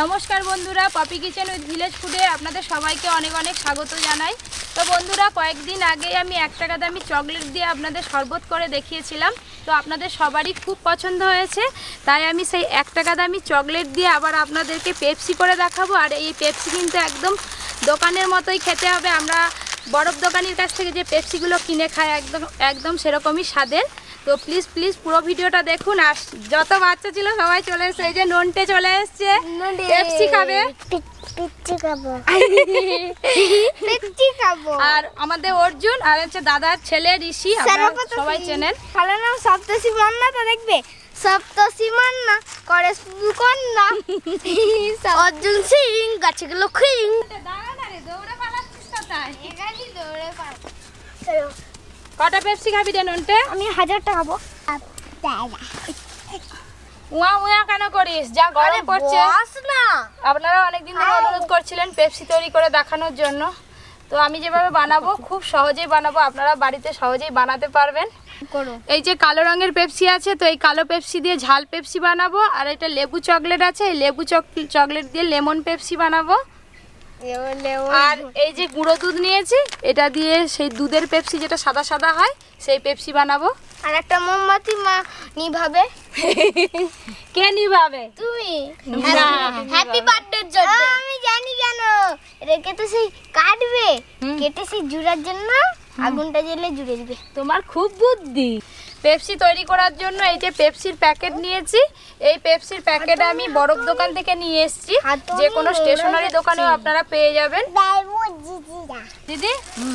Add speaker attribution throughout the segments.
Speaker 1: নমস্কার বন্ধুরা, poppy kitchen with village ফুডে আপনাদের সবাইকে অনেক অনেক স্বাগত জানাই। তো বন্ধুরা, কয়েকদিন আগে আমি এক টাকা দামি চকলেট দিয়ে আপনাদের শরবত করে দেখিয়েছিলাম। তো আপনাদের সবারই খুব পছন্দ হয়েছে, তাই আমি সেই এক টাকা দামি চকলেট দিয়ে আবার আপনাদেরকে পেপসি করে দেখাবো। আর এই পেপসি কিন্তু একদম দোকানের মতোই খেতে হবে। আমরা বরফ দোকানির কাছ থেকে যে পেপসিগুলো কিনে খায় একদম একদম সেরকমই স্বাদের। তো প্লিজ প্লিজ পুরো ভিডিওটা দেখুন আর যত বাচ্চা ছিল সবাই চলে এসছে। এই যে ননটে চলে এসছে। পেপসি খাবে। আর আমাদের অর্জুন আর হচ্ছে দাদার ছেলে ঋষি সবাই চেনেন।
Speaker 2: ভালো নাম সপ্তশী মান্না তো দেখবে? সপ্তশী মান্না করে শুধু কন্যা। অর্জুন সিং গাছগুলো খিং। দৌড়ে
Speaker 1: কটা পেপসি খাবি ননটে
Speaker 2: আমি হাজার টাকা খাব।
Speaker 1: উয়া উয়া কেন করিস? যা গরম পড়ছে।
Speaker 2: না।
Speaker 1: আপনারা অনেকদিন ধরে অনুরোধ করছিলেন পেপসি তৈরি করে দেখানোর জন্য। তো আমি যেভাবে বানাবো খুব সহজেই বানাবো। আপনারা বাড়িতে সহজেই বানাতে পারবেন। এই যে কালো রঙের পেপসি আছে তো এই কালো পেপসি দিয়ে ঝাল পেপসি বানাবো। আর এটা লেবু চকলেট আছে এই লেবু চক- চকলেট দিয়ে লেমন পেপসি বানাবো। আর এই যে গুঁড়ো দুধ নিয়েছি এটা দিয়ে সেই দুধের পেপসি যেটা সাদা সাদা হয় সেই পেপসি বানাবো।
Speaker 2: আর একটা মোমবাতি মা নিভাবে।
Speaker 1: কে নিভাবে?
Speaker 2: তুমি। হ্যাপি বার্থডে জন্য। আমি জানি কেন রেখে তো সেই কাটবে। কেটে সেই জুড়ার জন্য আগুনটা জ্বলে জুড়ে দিবে।
Speaker 1: তোমার খুব বুদ্ধি। পেপসি তৈরি করার জন্য এই যে পেপসির প্যাকেট নিয়েছি। এই পেপসির প্যাকেট আমি বরফ দোকান থেকে নিয়ে এসেছি। যে কোনো স্টেশনারি। দোকানেও আপনারা পেয়ে যাবেন। দিদি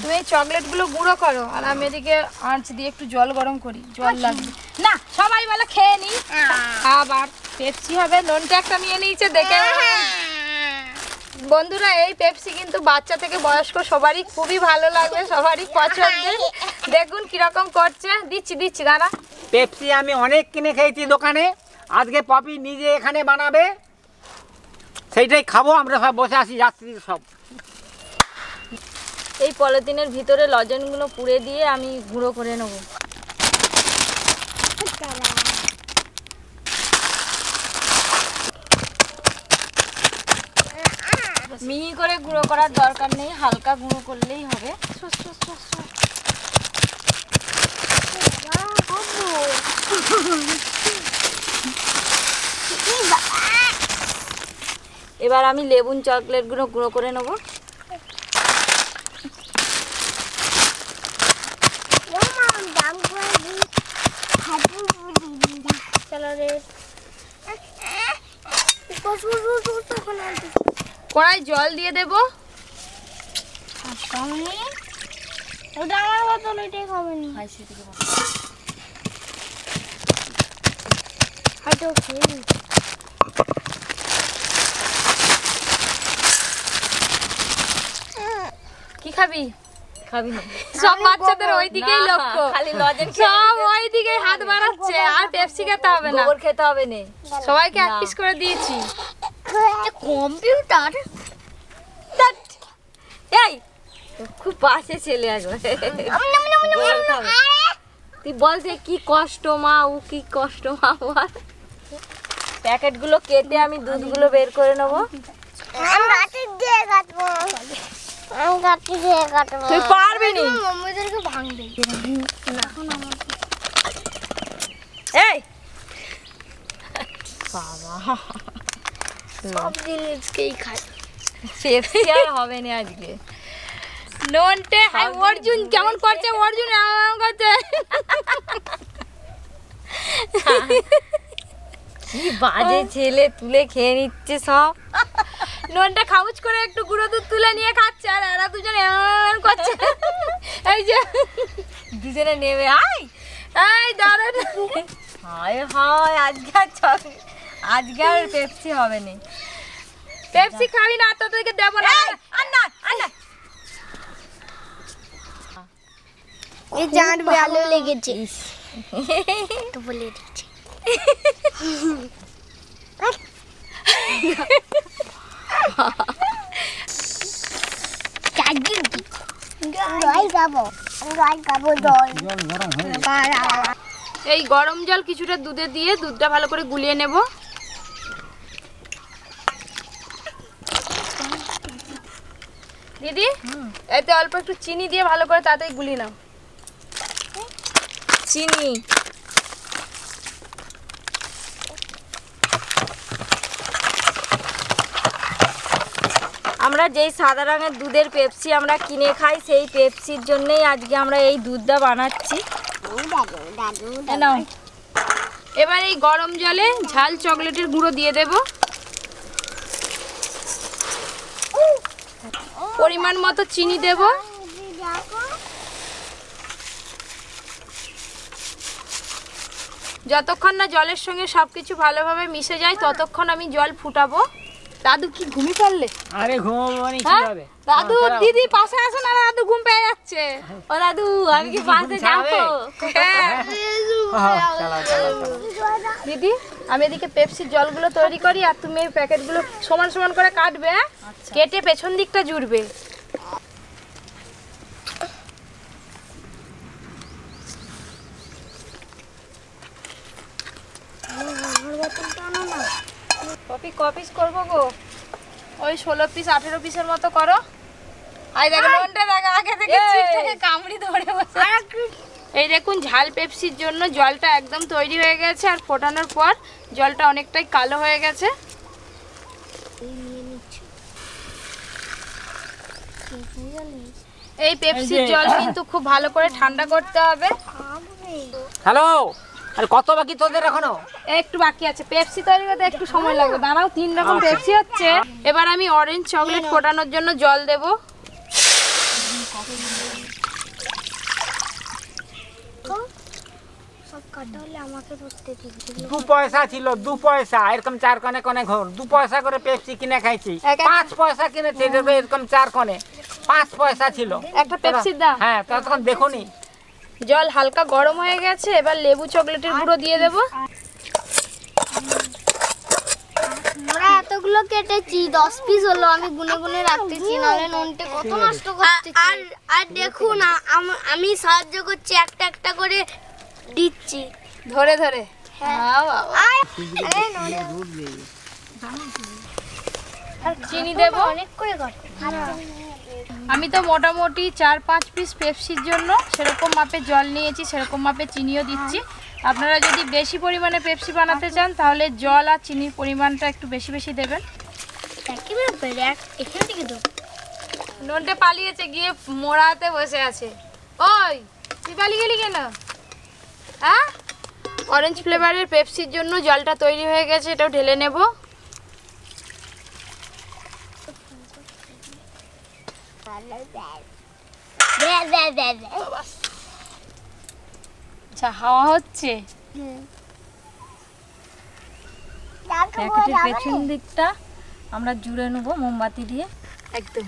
Speaker 1: তুমি এই চকলেটগুলো গুঁড়ো করো আর আমি এদিকে আঁচ দিয়ে একটু জল গরম করি। জল লাগবে। না সবাই বলে খেয়ে নি। আবার পেপসি হবে লোনটা একটা নিয়ে নিয়েছে দেখে বন্ধুরা এই পেপসি কিন্তু বাচ্চা থেকে বয়স্ক সবারই খুবই ভালো লাগবে সবারই পছন্দের। দেখুন কীরকম করছে। দিচ্ছি দিচ্ছি দাঁড়া।
Speaker 3: পেপসি আমি অনেক কিনে খেয়েছি দোকানে। আজকে পপি নিজে এখানে বানাবে। সেইটাই খাব আমরা সব বসে আছি যাত্রী সব।
Speaker 1: এই পলিথিনের ভিতরে লজেনগুলো পুড়ে দিয়ে আমি গুঁড়ো করে নেব। মিহি করে গুঁড়ো করার দরকার নেই হালকা গুঁড়ো করলেই হবে। এবার আমি লেবুন চকলেটগুলো গুঁড়ো করে নেব।
Speaker 2: চলো রে।
Speaker 1: কড়াই জল দিয়ে দেবো।
Speaker 2: ওটা আমার বোতল ওইটাই খাবেনি হয়তো খেয়ে
Speaker 1: কি খাবি? খাবি না সব বাচ্চাদের ওই দিকেই লক্ষ্য।
Speaker 4: খালি লজেন
Speaker 1: সব ওই দিকেই হাত বাড়াচ্ছে আর পেপসি খেতে হবে না।
Speaker 4: গোবর খেতে হবে না।
Speaker 1: সবাইকে এক পিস করে দিয়েছি।
Speaker 4: কম্পিউটার? এই খুব পাশে ছেলে তুই বল যে কি কষ্ট মা ও কি কষ্ট মা বল। প্যাকেটগুলো কেটে আমি দুধগুলো বের করে নেব। তুই পারবি নি? এই।
Speaker 2: সব জিনিসকেই খাই।
Speaker 4: পেপসি আর হবে না আজকে।
Speaker 1: ননটে হাই অর্জুন কেমন করছে অর্জুন? এমন করছে
Speaker 4: কি বাজে ছেলে তুলে খেয়ে নিচ্ছে সব।
Speaker 1: ননটা খাউচ করে একটু গুঁড়ো দুধ তুলে নিয়ে খাচ্ছে আর এরা দুজন এমন করছে। এই যে
Speaker 4: দুজনে নেমে আয়
Speaker 1: এই দাঁড়ান।
Speaker 4: হায় হায় আজকে আর আজকে আর পেপসি হবে না
Speaker 1: পেপসি খাবি না তো তোকে দেবো না।
Speaker 4: আন্না আন্না
Speaker 2: এই জাঁট ভালো লেগেছে। তো বলে দিচ্ছি।
Speaker 1: এই গরম জল কিছুটা দুধে দিয়ে দুধটা ভালো করে গুলিয়ে নেব। দিদি এতে অল্প একটু চিনি দিয়ে ভালো করে তাড়াতাড়ি গুলি নাও।
Speaker 4: চিনি। আমরা যেই সাদা রঙের দুধের পেপসি আমরা কিনে খাই সেই পেপসির জন্যই আজকে আমরা এই দুধটা বানাচ্ছি।
Speaker 1: এবার এই গরম জলে ঝাল চকলেটের গুঁড়ো দিয়ে দেব। পরিমাণ মতো চিনি দেব। যতক্ষণ না জলের সঙ্গে সবকিছু ভালোভাবে মিশে যায় ততক্ষণ আমি জল ফুটাবো। দাদু কি ঘুমিয়ে পড়লে?
Speaker 3: আরে ঘুমাবো মানে কি
Speaker 1: হ্যাঁ?
Speaker 3: হবে?
Speaker 1: দাদু দিদি পাশে আসো না? দাদু ঘুম পেয়ে যাচ্ছে।
Speaker 4: ও দাদু আমি কি পাশে যাব?
Speaker 1: হ্যাঁ।
Speaker 3: হ্যাঁ।
Speaker 1: দিদি? আমি এদিকে পেপসির জলগুলো তৈরি করি আর তুমি এই প্যাকেটগুলো সমান সমান করে কাটবে হ্যাঁ? কেটে পেছন দিকটা জুড়বে। কপি কপিস করব গো। ওই ষোলো পিস আঠেরো পিসের মতো করো। আই দেখো আগে থেকে কামড়ি ধরে বসে এই দেখুন ঝাল পেপসির জন্য জলটা একদম তৈরি হয়ে গেছে আর ফোটানোর পর জলটা অনেকটাই কালো হয়ে গেছে। এই পেপসির জল কিন্তু খুব ভালো করে ঠান্ডা করতে হবে।
Speaker 3: হ্যালো আর কত বাকি তোদের এখনও?
Speaker 1: একটু বাকি আছে। পেপসি তৈরি করতে একটু সময় লাগবে। দাঁড়াও তিন রকম পেপসি হচ্ছে। এবার আমি অরেঞ্জ চকলেট ফোটানোর জন্য জল দেব
Speaker 2: সব কাটা হলে আমাকে ধরতে দিবি
Speaker 3: দু পয়সা ছিল দু পয়সা এরকম চার কনে কনে ঘর। দু পয়সা করে পেপসি কিনে খাইছি। পাঁচ পয়সা কিনেছে এরকম চার কনে। পাঁচ পয়সা ছিল।
Speaker 1: একটা পেপসির দাম
Speaker 3: হ্যাঁ তখন দেখুনি।
Speaker 1: জল হালকা গরম হয়ে গেছে এবার লেবু চকলেটের গুঁড়ো দিয়ে দেব।
Speaker 2: আমরা এতগুলো কেটেছি দশ পিস হলো আমি গুনে গুনে রাখতেছি নাহলে ননটে কত নষ্ট করতেছি। আর আর দেখুন আমি সাহায্য করছি একটা একটা করে দিচ্ছি
Speaker 1: ধরে ধরে।
Speaker 2: হ্যাঁ।
Speaker 1: চিনি দেব? আমি তো মোটামুটি চার পাঁচ পিস পেপসির জন্য সেরকম মাপে জল নিয়েছি সেরকম মাপে চিনিও দিচ্ছি। আপনারা যদি বেশি পরিমাণে পেপসি বানাতে চান তাহলে জল আর চিনির পরিমাণটা একটু বেশি বেশি দেবেন।
Speaker 2: থেকে
Speaker 1: পালিয়েছে গিয়ে মোড়াতে বসে আছে। ওই তুই পালিয়ে গেলি কেন? হ্যাঁ অরেঞ্জ ফ্লেভারের পেপসির জন্য জলটা তৈরি হয়ে গেছে এটাও ঢেলে নেব। আচ্ছা হাওয়া হচ্ছে।
Speaker 4: প্যাকেটের পেছন দিকটা আমরা জুড়ে নেব মোমবাতি দিয়ে।
Speaker 1: একদম।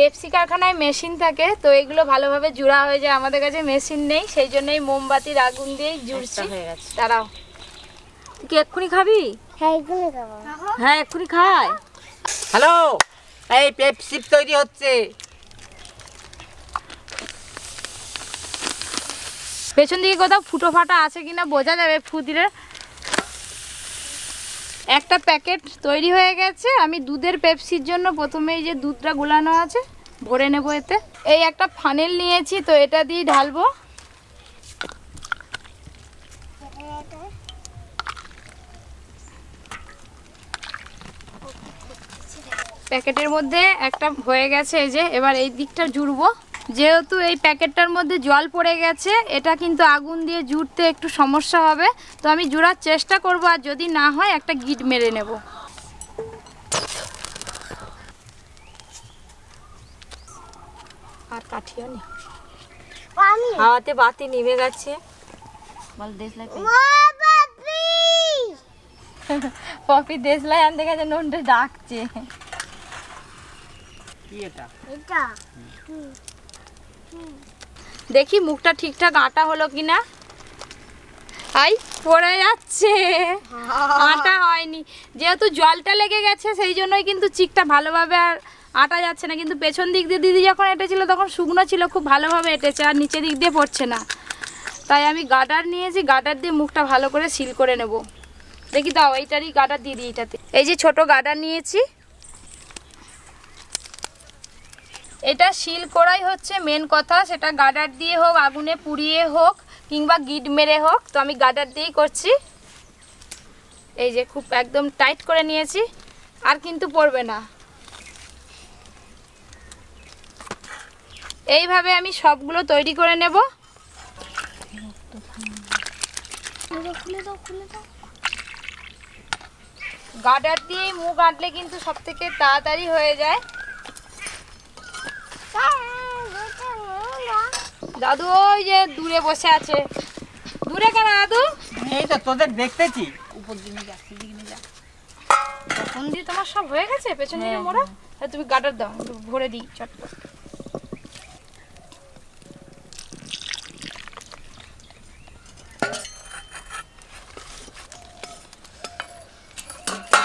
Speaker 1: পেপসি কারখানায় মেশিন থাকে তো এগুলো ভালোভাবে জুড়া হয়ে যায়। আমাদের কাছে মেশিন নেই সেই জন্যই মোমবাতির আগুন দিয়েই জুড়ছি।
Speaker 4: হয়ে গেছে।
Speaker 1: দাঁড়াও।
Speaker 4: তুই কি এক্ষুনি খাবি?
Speaker 2: হ্যাঁ এগুলো খাব।
Speaker 4: হ্যাঁ এক্ষুনি খাই।
Speaker 3: হ্যালো এই পেপসি তৈরি হচ্ছে।
Speaker 1: পেছন দিকে কোথাও ফুটো ফাটা আছে কিনা বোঝা যাবে ফু দিলে একটা প্যাকেট তৈরি হয়ে গেছে। আমি দুধের পেপসির জন্য প্রথমে এই যে দুধটা গুলানো আছে, ভরে নেব এতে। এই একটা ফানেল নিয়েছি, তো এটা দিয়ে ঢালবো। প্যাকেটের মধ্যে একটা হয়ে গেছে এই যে, এবার এই দিকটা জুড়বো। যেহেতু এই প্যাকেটটার মধ্যে জল পড়ে গেছে এটা কিন্তু আগুন দিয়ে জুড়তে একটু সমস্যা হবে। তো আমি জুড়ার চেষ্টা করব আর যদি না হয় একটা গিট মেরে নেব। আর কাঠিও নেই।
Speaker 2: আমি?
Speaker 4: হাওয়াতে বাতি নিভে গেছে। পপি দেশলাই আনতে গেছে নন্টে ডাকছে।
Speaker 3: কি এটা?
Speaker 2: এটা।
Speaker 1: দেখি মুখটা ঠিকঠাক আটা হলো কিনা। আই, পড়ে যাচ্ছে। আটা হয়নি। যেহেতু জলটা লেগে গেছে, সেই জন্যই কিন্তু চিকটা ভালোভাবে আর আটা যাচ্ছে না। কিন্তু পেছন দিক দিয়ে দিদি যখন এঁটেছিল, তখন শুকনো ছিল, খুব ভালোভাবে এঁটেছে, আর নিচের দিক দিয়ে পড়ছে না। তাই আমি গাডার নিয়েছি, গাডার দিয়ে মুখটা ভালো করে সিল করে নেব। দেখি দাও, এইটারই গাডার দিয়ে দিই এটাতে। এই যে ছোট গাডার নিয়েছি এটা শিল করাই হচ্ছে মেন কথা। সেটা গাডার দিয়ে হোক, আগুনে পুড়িয়ে হোক, কিংবা গিট মেরে হোক। তো আমি গাডার দিয়েই করছি। এই যে খুব একদম টাইট করে নিয়েছি। আর কিন্তু পড়বে না। এইভাবে আমি সবগুলো তৈরি করে নেব। গাডার দিয়ে মুখ আঁটলে কিন্তু সব থেকে তাড়াতাড়ি হয়ে যায়। দাদু ওই যে দূরে বসে আছে। দূরে কেন দাদু?
Speaker 3: এই তো তোদের দেখতেছি। উপর দিকে যা সেদিকে নিয়ে যা।
Speaker 1: তখন দিয়ে তোমার সব হয়ে গেছে? পেছন দিকে মোড়া? তাহলে তুমি গার্ডার দাও ভরে দিই চট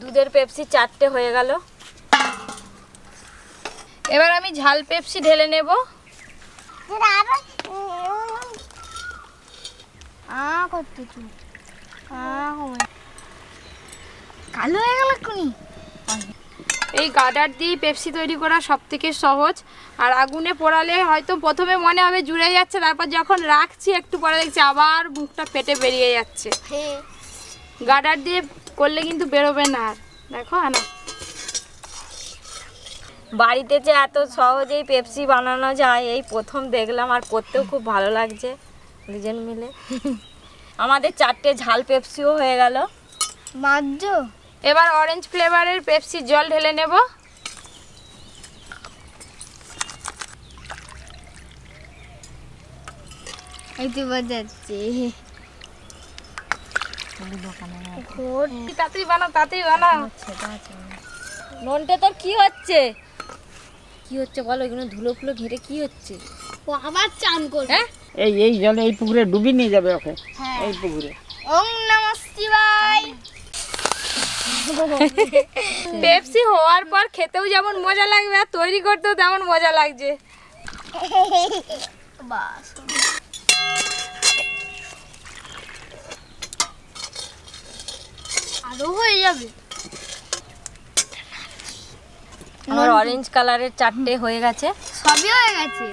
Speaker 4: দুধের পেপসি চারটে হয়ে গেল।
Speaker 1: এবার আমি ঝাল পেপসি ঢেলে নেব।
Speaker 2: আ করতেছি। কালো হয়ে গেল কোনি
Speaker 1: এই গার্ডার দিয়ে পেপসি তৈরি করা সব থেকে সহজ। আর আগুনে পোড়ালে হয়তো প্রথমে মনে হবে জুড়ে যাচ্ছে তারপর যখন রাখছি একটু পরে দেখছি আবার মুখটা ফেটে বেরিয়ে যাচ্ছে।
Speaker 2: হ্যাঁ।
Speaker 1: গার্ডার দিয়ে করলে কিন্তু বেরোবে না আর। দেখো আনা।
Speaker 4: বাড়িতে যে এত সহজেই পেপসি বানানো যায় এই প্রথম দেখলাম আর করতেও খুব ভালো লাগছে দুজন মিলে। আমাদের চারটে ঝাল পেপসিও হয়ে গেল।
Speaker 2: মাঝ
Speaker 1: এবার অরেঞ্জ ফ্লেভারের পেপসি জল ঢেলে নেব।
Speaker 2: এই তো বাজাচ্ছে।
Speaker 1: তাড়াতাড়ি বানাও তাড়াতাড়ি বানাও।
Speaker 4: ননটে তোর কি হচ্ছে? কি হচ্ছে বলো? এগুলো ধুলো ফুলো ঘিরে কি হচ্ছে?
Speaker 2: ও আবার চান করবে।
Speaker 4: হ্যাঁ?
Speaker 3: এই এই জলে এই পুকুরে ডুবি নিয়ে যাবে ওকে।
Speaker 2: হ্যাঁ।
Speaker 3: এই পুকুরে।
Speaker 2: ওম নমঃ শিবায়।
Speaker 1: পেপসি হওয়ার পর খেতেও যেমন মজা লাগবে আর তৈরি করতেও তেমন মজা লাগছে।
Speaker 2: বাস। আরও হয়ে যাবে।
Speaker 4: আমার অরেঞ্জ কালারের চারটে হয়ে গেছে।
Speaker 2: সবই হয়ে গেছে?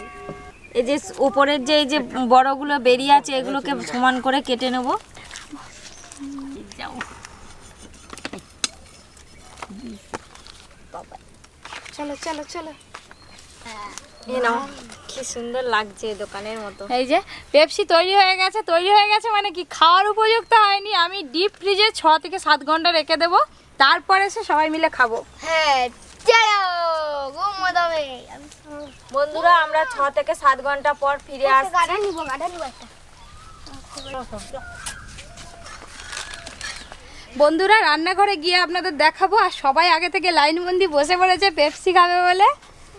Speaker 4: এই যে উপরের যে এই যে বড়গুলো বেরিয়ে আছে এগুলোকে সমান করে কেটে নেব।
Speaker 1: চলো চলো চলো।
Speaker 4: এ নাও কি সুন্দর লাগছে দোকানের মতো।
Speaker 1: এই যে পেপসি তৈরি হয়ে গেছে তৈরি হয়ে গেছে মানে কি খাওয়ার উপযুক্ত হয়নি। আমি ডিপ ফ্রিজে ছ থেকে সাত ঘণ্টা রেখে দেবো তারপরে এসে সবাই মিলে খাব।
Speaker 2: হ্যাঁ
Speaker 4: বন্ধুরা আমরা ছ থেকে সাত ঘণ্টা পর ফিরে আস
Speaker 2: গাড়া নিব গাড়া নিব একটা।
Speaker 1: বন্ধুরা রান্নাঘরে গিয়ে আপনাদের দেখাবো আর সবাই আগে থেকে লাইনবন্দি বসে পড়েছে পেপসি খাবে বলে।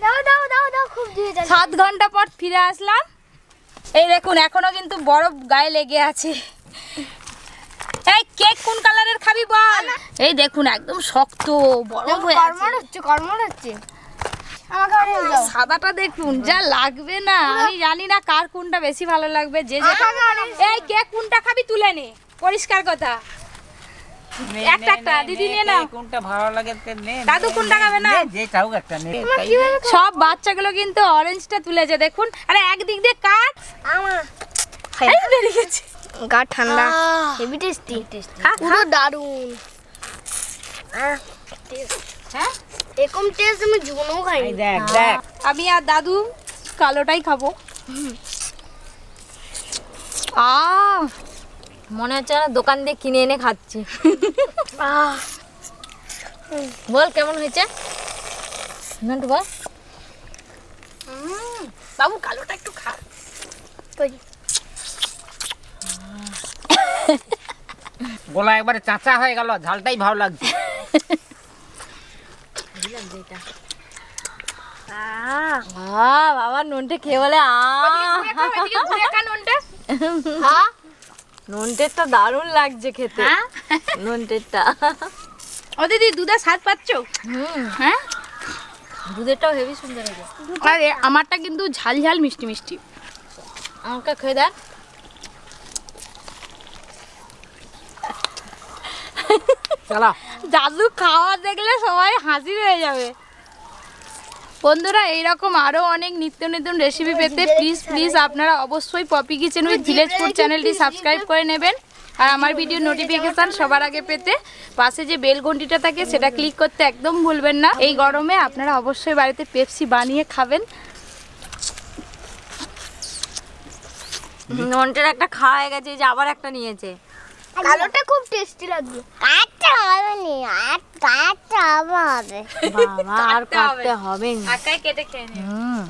Speaker 2: দাও দাও দাও দাও খুব ধুয়ে যাচ্ছে।
Speaker 1: সাত ঘণ্টা পর ফিরে আসলাম। এই দেখুন এখনও কিন্তু বরফ গায়ে লেগে আছে। কেক কোন কালারের খাবি বল? এই দেখুন একদম শক্ত বরফ হয়ে আছে।
Speaker 2: কর্মর হচ্ছে। কর্মর
Speaker 1: সাদাটা দেখুন যা লাগবে না। আমি জানি না কার কোনটা বেশি ভালো লাগবে। যে যেটা এই কেক কোনটা খাবি তুলে নে পরিষ্কার কথা। একটা একটা দিদি নিয়ে নাও।
Speaker 3: কোনটা ভালো লাগে
Speaker 1: দাদু কোনটা খাবে না?
Speaker 3: নে, একটা নে।
Speaker 1: সব বাচ্চাগুলো কিন্তু অরেঞ্জটা তুলেছে দেখুন। আরে একদিক দিয়ে কাট।
Speaker 2: আমার।
Speaker 1: এই বেরিয়ে গেছে।
Speaker 2: গা ঠান্ডা। হেভি টেস্টি পুরো দারুণ
Speaker 1: হ্যাঁ।
Speaker 2: এরকম টেস্ট আমি জীবনেও খাইনি।
Speaker 3: দেখ দেখ।
Speaker 1: আমি আর দাদু কালোটাই খাব। আ
Speaker 4: মনে হচ্ছে না দোকান দিয়ে কিনে এনে খাচ্ছি।
Speaker 2: আহ।
Speaker 4: বল কেমন হয়েছে?
Speaker 1: বাবু কালোটা একটু খা।
Speaker 3: গোলা একবারে চাচা হয়ে গেল ঝালটাই ভালো লাগছে।
Speaker 4: বাবা ননটে খেয়ে বলে।
Speaker 2: হ্যাঁ?
Speaker 4: দারুণ লাগছে খেতে।
Speaker 1: হ্যাঁ? ও দিদি দুধের স্বাদ পাচ্ছ? হ্যাঁ?
Speaker 4: দুধেরটাও হেভি সুন্দর
Speaker 1: আরে আমারটা কিন্তু ঝাল ঝাল মিষ্টি মিষ্টি।
Speaker 4: আমাকে খেয়ে দেখ।
Speaker 1: দাদু খাওয়া দেখলে সবাই হাসি হয়ে যাবে। বন্ধুরা এইরকম আরও অনেক নিত্য নতুন রেসিপি পেতে প্লিজ প্লিজ আপনারা অবশ্যই Poppy kitchen with village food চ্যানেলটি সাবস্ক্রাইব করে নেবেন। আর আমার ভিডিও নোটিফিকেশান সবার আগে পেতে পাশে যে বেল ঘন্টিটা থাকে সেটা ক্লিক করতে একদম ভুলবেন না। এই গরমে আপনারা অবশ্যই বাড়িতে পেপসি বানিয়ে খাবেন।
Speaker 4: ননটার একটা খাওয়া হয়ে গেছে এই যে আবার একটা নিয়েছে।
Speaker 2: কালোটা খুব টেস্টি লাগবে। কাটতে হবে নি আর কাটতে হবে।
Speaker 4: বাবা আর কাটতে হবে। না।
Speaker 1: আকাই কেটে খেয়ে নে
Speaker 4: হুম।